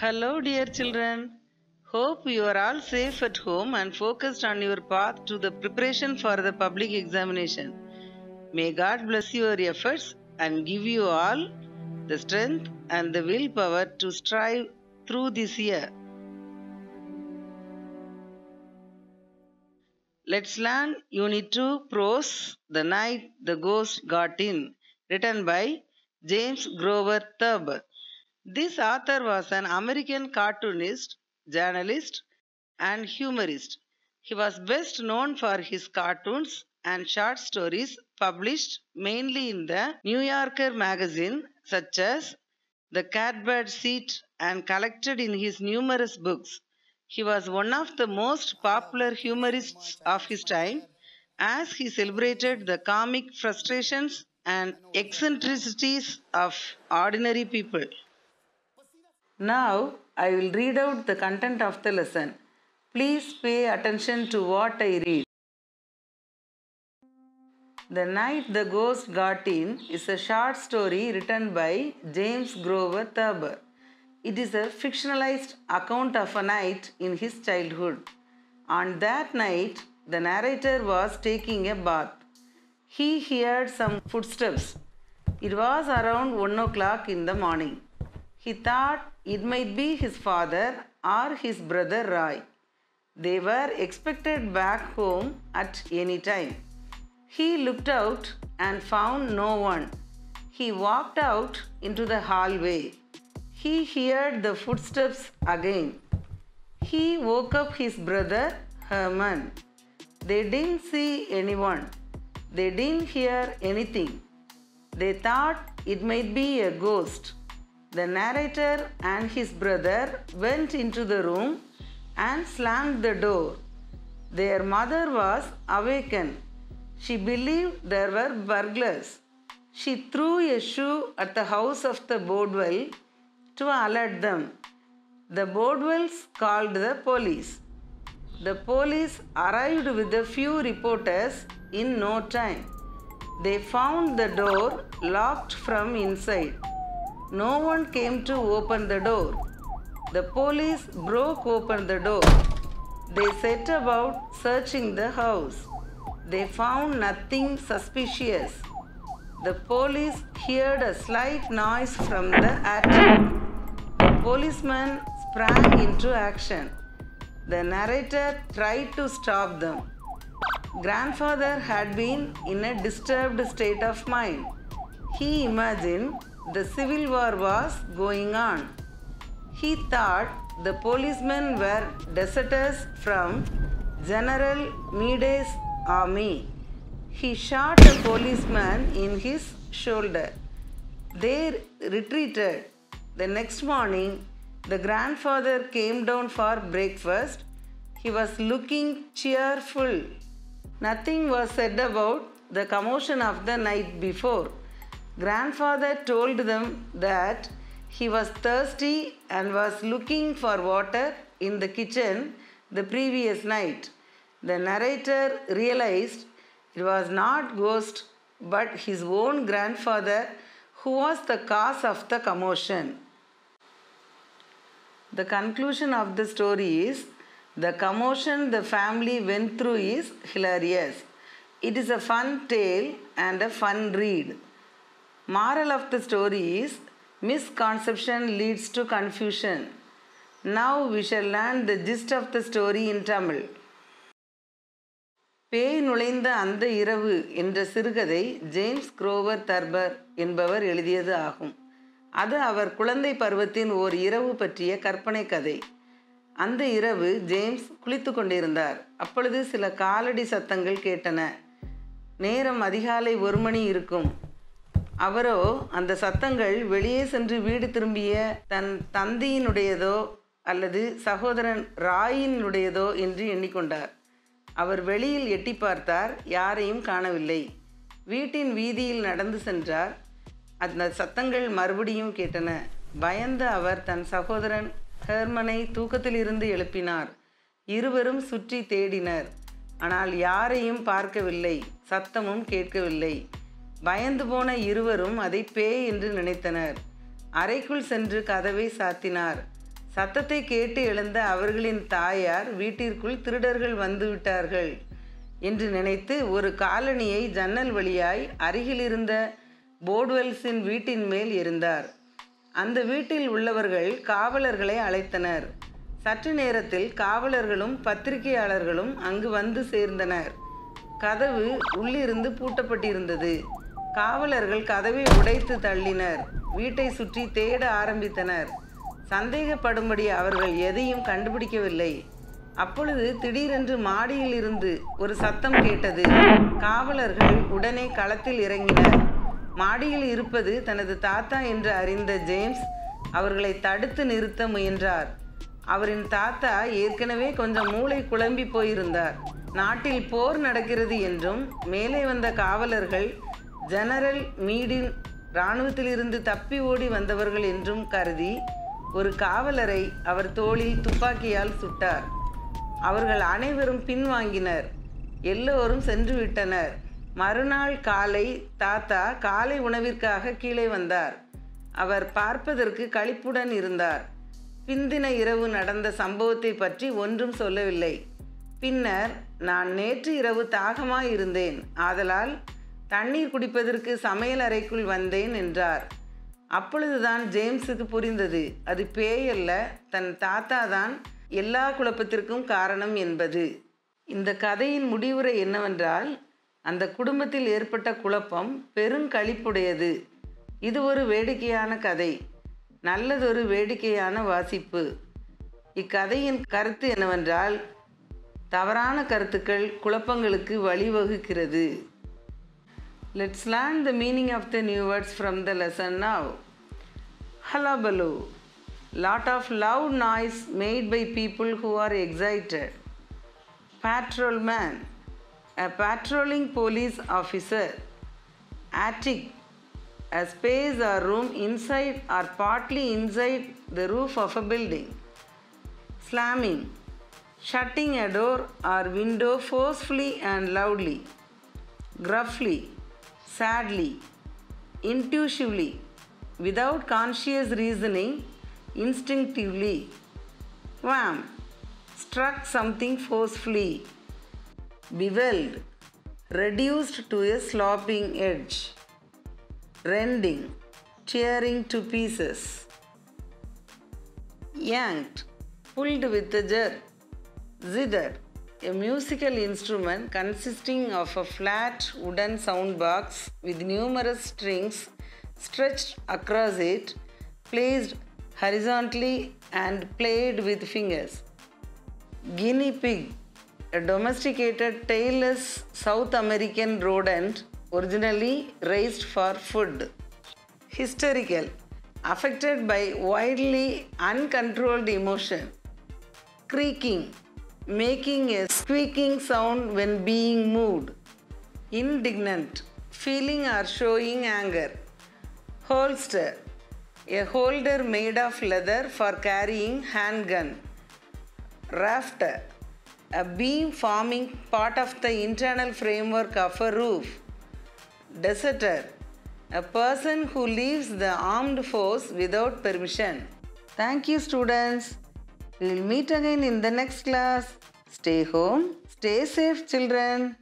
Hello, dear children. Hope you are all safe at home and focused on your path to the preparation for the public examination. May God bless your efforts and give you all the strength and the willpower to strive through this year. Let's learn Unit 2 Prose The Night the Ghost Got In, written by James Grover Thurber. This author was an American cartoonist, journalist, and humorist. He was best known for his cartoons and short stories published mainly in the New Yorker magazine, such as The Catbird Seat, and collected in his numerous books. He was one of the most popular humorists of his time as he celebrated the comic frustrations and eccentricities of ordinary people. Now I will read out the content of the lesson. Please pay attention to what I read. The Night the Ghost Got In is a short story written by James Grover Thurber. It is a fictionalized account of a night in his childhood. On that night, the narrator was taking a bath. He heard some footsteps. It was around one o'clock in the morning. He thought it might be his father or his brother Roy. They were expected back home at any time. He looked out and found no one. He walked out into the hallway. He heard the footsteps again. He woke up his brother Herman. They didn't see anyone. They didn't hear anything. They thought it might be a ghost. The narrator and his brother went into the room and slammed the door. Their mother was awakened. She believed there were burglars. She threw a shoe at the house of the Bodwell to alert them. The Bodwells called the police. The police arrived with a few reporters in no time. They found the door locked from inside. No one came to open the door. The police broke open the door. They set about searching the house. They found nothing suspicious. The police heard a slight noise from the attic. The policeman sprang into action. The narrator tried to stop them. Grandfather had been in a disturbed state of mind. He imagined the civil war was going on. He thought the policemen were deserters from General Meade's army. He shot a policeman in his shoulder. They retreated. The next morning, the grandfather came down for breakfast. He was looking cheerful. Nothing was said about the commotion of the night before. Grandfather told them that he was thirsty and was looking for water in the kitchen the previous night. The narrator realized it was not ghost but his own grandfather who was the cause of the commotion. The conclusion of the story is the commotion the family went through is hilarious. It is a fun tale and a fun read. Moral of the story is misconception leads to confusion. Now we shall learn the gist of the story in Tamil. பேய் நுழைந்த அந்த இரவு என்ற சிறுகதை James grower Thurber என்பவர் எழுதியது ஆகும். அது அவர் குழந்தை பருவத்தின் ஓர் இரவு பற்றிய கற்பனை கதை. அந்த இரவு ஜேம்ஸ் குளித்து கொண்டிருந்தார். அப்பொழுது சில காலடி சத்தங்கள் கேட்டன. நேரம் அதிகாலை ஒரு மணி இருக்கும். அவரோ அந்த சத்தங்கள் வெளியே சென்று வீடு திரும்பிய தன் தந்தையினுடையதோ அல்லது சகோதரன் ராயினுடையதோ என்று எண்ணிக்கொண்டார். அவர் வெளியில் எட்டி பார்த்தார் யாரையும் காணவில்லை. வீட்டின் வீதியில் நடந்து சென்றார். அந்த சத்தங்கள் மறுபடியும் கேட்டன. பயந்த அவர் தன் சகோதரன் ஹெர்மனை தூக்கத்திலிருந்து எழுப்பினார். இருவரும் சுற்றி தேடினர். ஆனால் யாரையும் பார்க்கவில்லை. சத்தமும் கேட்கவில்லை. பயந்து போன இருவரும் அதை பேய் என்று நினைத்தனர். அறைக்குள் சென்று கதவை சாத்தினார். சத்தத்தை கேட்டு எழுந்த அவர்களின் தாயார் வீட்டிற்குள் திருடர்கள் வந்துவிட்டார்கள் என்று நினைத்து ஒரு காலணியை ஜன்னல் வழியாய் அருகிலிருந்த போர்டுவெல்ஸின் வீட்டின் மேல் இருந்தார் அந்த வீட்டில் உள்ளவர்கள் காவலர்களை அழைத்தனர். சற்று நேரத்தில் காவலர்களும் பத்திரிகையாளர்களும் அங்கு வந்து சேர்ந்தனர். கதவு உள்ளிருந்து பூட்டப்பட்டிருந்தது. காவலர்கள் கதவை உடைத்து தள்ளினர். வீட்டை சுற்றி தேட ஆரம்பித்தனர். சந்தேகப்படும்படி அவர்கள் எதையும் கண்டுபிடிக்கவில்லை. அப்பொழுது திடீரென்று மாடியில் இருந்து ஒரு சத்தம் கேட்டது. காவலர்கள் உடனே களத்தில் இறங்கினர். மாடியில் இருப்பது தனது தாத்தா என்று அறிந்த ஜேம்ஸ் அவர்களை தடுத்து நிறுத்த முயன்றார். அவரின் தாத்தா ஏற்கனவே கொஞ்சம் மூளை குழம்பி போயிருந்தார். நாட்டில் போர் நடக்கிறது என்றும் மேலே வந்த காவலர்கள் ஜெனரல் மீடின் இராணுவத்திலிருந்து தப்பி ஓடி வந்தவர்கள் என்றும் கருதி ஒரு காவலரை அவர் தோளில் துப்பாக்கியால் சுட்டார். அவர்கள் அனைவரும் பின்வாங்கினர். எல்லோரும் சென்று விட்டனர். மறுநாள் காலை தாத்தா காலை உணவிற்காக கீழே வந்தார். அவர் பார்ப்பதற்கு களிப்புடன் இருந்தார். பிந்தின இரவு நடந்த சம்பவத்தை பற்றி ஒன்றும் சொல்லவில்லை. பின்னர் நான் நேற்று இரவு தாகமாய் இருந்தேன் ஆதலால் தண்ணீர் குடிப்பதற்கு சமையல் அறைக்குள் வந்தேன் என்றார். அப்பொழுதுதான் ஜேம்ஸுக்கு புரிந்தது. அது பேயல்ல தன் தாத்தா தான் எல்லா குழப்பத்திற்கும் காரணம் என்பது. இந்த கதையின் முடிவுரை என்னவென்றால் அந்த குடும்பத்தில் ஏற்பட்ட குழப்பம் பெருங்கழிப்புடையது இது ஒரு வேடிக்கையான கதை. நல்லதொரு வேடிக்கையான வாசிப்பு. இக்கதையின் கருத்து என்னவென்றால் தவறான கருத்துக்கள் குழப்பங்களுக்கு வழிவகுக்கிறது. Let's learn the meaning of the new words from the lesson now. Hullabaloo. Lot of loud noise made by people who are excited. Patrolman. A patrolling police officer. Attic. A space or room inside or partly inside the roof of a building. Slamming shutting a door or window forcefully and loudly, gruffly, sadly, intuitively, without conscious reasoning, instinctively. Wham! Struck something forcefully. Beveled, reduced to a sloping edge. Rending, tearing to pieces. Yanked, pulled with a jerk. Zither, a musical instrument consisting of a flat wooden sound box with numerous strings stretched across it, placed horizontally and played with fingers. Guinea pig, a domesticated tailless South American rodent originally raised for food. Hysterical, affected by wildly uncontrolled emotion. Creaking, making a squeaking sound when being moved. Indignant, feeling or showing anger. Holster, a holder made of leather for carrying handgun. Rafter, a beam forming part of the internal framework of a roof. Deserter, a person who leaves the armed force without permission. Thank you, students. We will meet again in the next class. Stay home, stay safe, children.